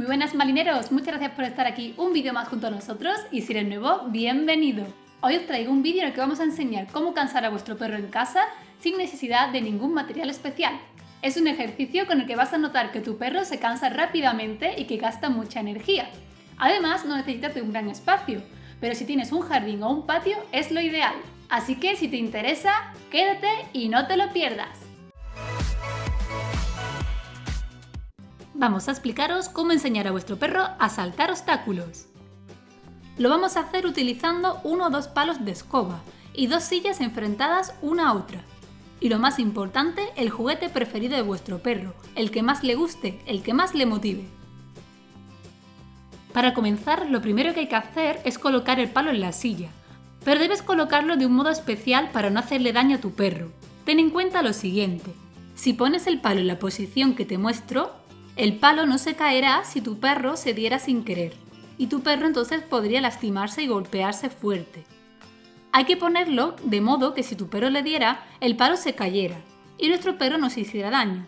Muy buenas marineros, muchas gracias por estar aquí un vídeo más junto a nosotros y si eres nuevo, bienvenido. Hoy os traigo un vídeo en el que vamos a enseñar cómo cansar a vuestro perro en casa sin necesidad de ningún material especial. Es un ejercicio con el que vas a notar que tu perro se cansa rápidamente y que gasta mucha energía. Además, no necesitas de un gran espacio, pero si tienes un jardín o un patio es lo ideal. Así que si te interesa, quédate y no te lo pierdas. Vamos a explicaros cómo enseñar a vuestro perro a saltar obstáculos. Lo vamos a hacer utilizando uno o dos palos de escoba y dos sillas enfrentadas una a otra. Y lo más importante, el juguete preferido de vuestro perro, el que más le guste, el que más le motive. Para comenzar, lo primero que hay que hacer es colocar el palo en la silla, pero debes colocarlo de un modo especial para no hacerle daño a tu perro. Ten en cuenta lo siguiente, si pones el palo en la posición que te muestro, el palo no se caerá si tu perro se diera sin querer, y tu perro entonces podría lastimarse y golpearse fuerte. Hay que ponerlo de modo que si tu perro le diera, el palo se cayera, y nuestro perro no se hiciera daño.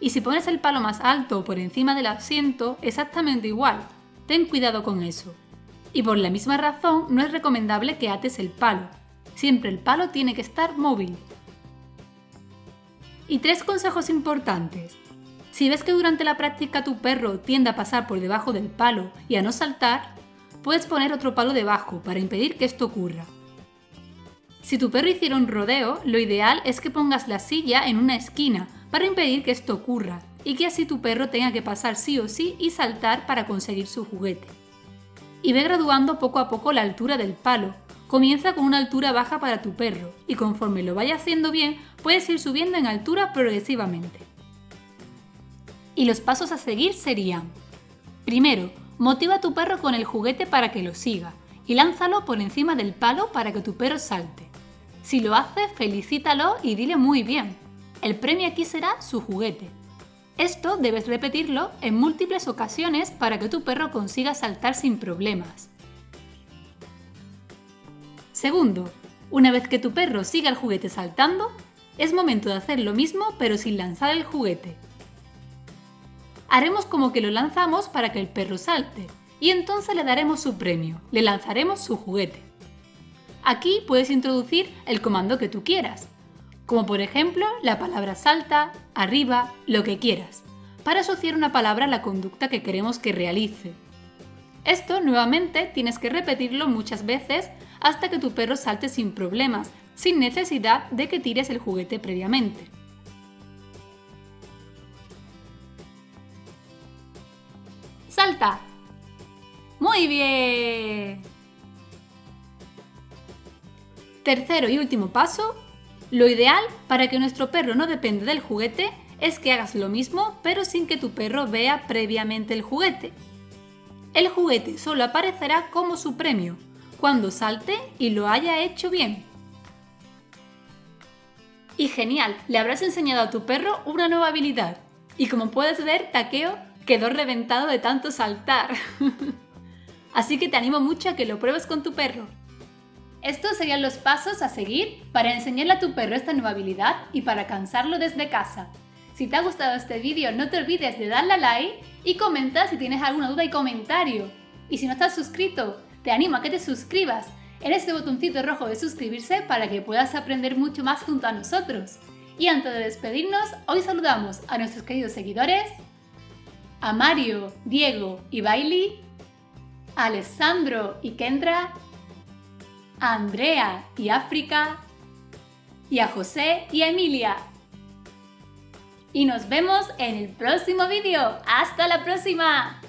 Y si pones el palo más alto o por encima del asiento, exactamente igual. Ten cuidado con eso. Y por la misma razón no es recomendable que ates el palo. Siempre el palo tiene que estar móvil. Y tres consejos importantes. Si ves que durante la práctica tu perro tiende a pasar por debajo del palo y a no saltar, puedes poner otro palo debajo para impedir que esto ocurra. Si tu perro hiciera un rodeo, lo ideal es que pongas la silla en una esquina para impedir que esto ocurra y que así tu perro tenga que pasar sí o sí y saltar para conseguir su juguete. Y ve graduando poco a poco la altura del palo. Comienza con una altura baja para tu perro y conforme lo vaya haciendo bien puedes ir subiendo en altura progresivamente. Y los pasos a seguir serían, primero, motiva a tu perro con el juguete para que lo siga y lánzalo por encima del palo para que tu perro salte. Si lo hace, felicítalo y dile muy bien. El premio aquí será su juguete. Esto debes repetirlo en múltiples ocasiones para que tu perro consiga saltar sin problemas. Segundo, una vez que tu perro siga el juguete saltando, es momento de hacer lo mismo pero sin lanzar el juguete. Haremos como que lo lanzamos para que el perro salte y entonces le daremos su premio, le lanzaremos su juguete. Aquí puedes introducir el comando que tú quieras, como por ejemplo la palabra salta, arriba, lo que quieras, para asociar una palabra a la conducta que queremos que realice. Esto nuevamente tienes que repetirlo muchas veces hasta que tu perro salte sin problemas, sin necesidad de que tires el juguete previamente. ¡Muy bien! Tercero y último paso, lo ideal para que nuestro perro no dependa del juguete es que hagas lo mismo pero sin que tu perro vea previamente el juguete. El juguete solo aparecerá como su premio cuando salte y lo haya hecho bien. Y genial, le habrás enseñado a tu perro una nueva habilidad. Y como puedes ver, Takeo quedó reventado de tanto saltar. Así que te animo mucho a que lo pruebes con tu perro. Estos serían los pasos a seguir para enseñarle a tu perro esta nueva habilidad y para cansarlo desde casa. Si te ha gustado este vídeo no te olvides de darle a like y comenta si tienes alguna duda y comentario. Y si no estás suscrito, te animo a que te suscribas en este botoncito rojo de suscribirse para que puedas aprender mucho más junto a nosotros. Y antes de despedirnos, hoy saludamos a nuestros queridos seguidores, a Mario, Diego y Bailey, a Alessandro y Kendra, a Andrea y África, y a José y a Emilia. Y nos vemos en el próximo vídeo. ¡Hasta la próxima!